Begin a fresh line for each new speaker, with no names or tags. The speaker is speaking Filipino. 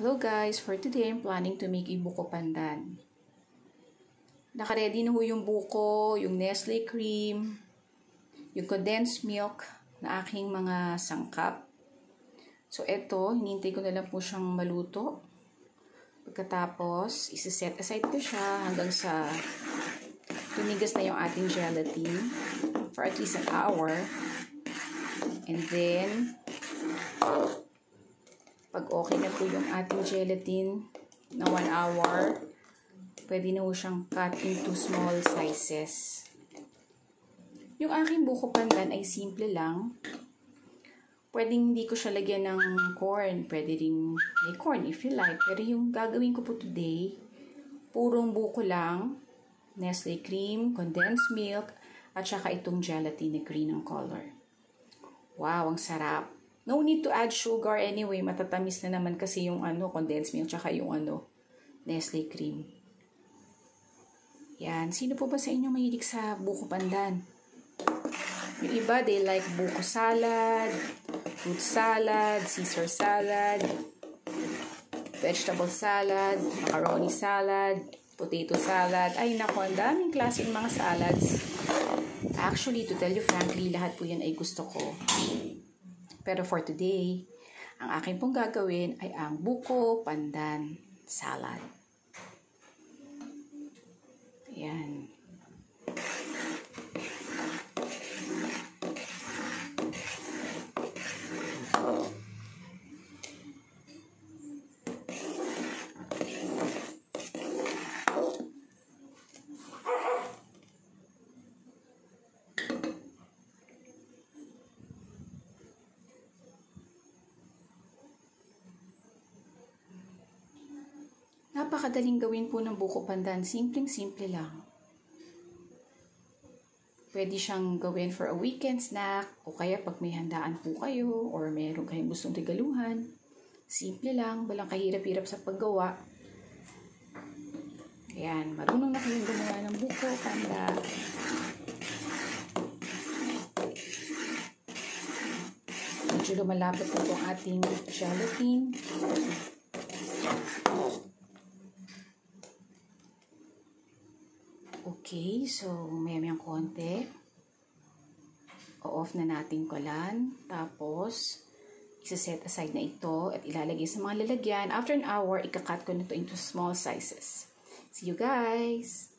Hello guys, for today I'm planning to make a buko pandan. Nakaready na ho yung buko, yung Nestle cream, yung condensed milk na aking mga sangkap. So eto, hinintay ko na lang po siyang maluto. Pagkatapos, isi-set aside ko siya hanggang sa tumigas na yung ating gelatin for at least an hour. And then, okay na po yung ating gelatin na 1 hour, pwede na po siyang cut into small sizes. Yung aking buko pandan ay simple lang. Pwedeng hindi ko siya lagyan ng corn. Pwede rin may corn if you like. Pero yung gagawin ko po today, purong buko lang, Nestle cream, condensed milk, at saka itong gelatin na green ang color. Wow, ang sarap! No need to add sugar anyway. Matatamis na naman kasi yung ano, condensed milk tsaka yung ano, Nestle cream. Yan. Sino po ba sa inyo mahilig sa buko pandan? Yung iba, they like buko salad, fruit salad, Caesar salad, vegetable salad, macaroni salad, potato salad. Ay, nako, ang daming klaseng mga salads. Actually, to tell you frankly, lahat po yan ay gusto ko. Pero for today, ang akin pong gagawin ay ang buko pandan salad. Ayan. Napakadaling gawin po ng buko pandan. Simpleng-simple lang. Pwede siyang gawin for a weekend snack o kaya pag may handaan po kayo or meron kayong gustong regaluhan. Simple lang, walang kahirap-hirap sa paggawa. Ayan, marunong na kayong gumawa ng buko panda. Medyo lumalapit po ang ating gelatin. Okay, so mayamang konti. O-off na natin kulan. Tapos, isa-set aside na ito at ilalagay sa mga lalagyan. After an hour, ikakat ko na ito into small sizes. See you guys!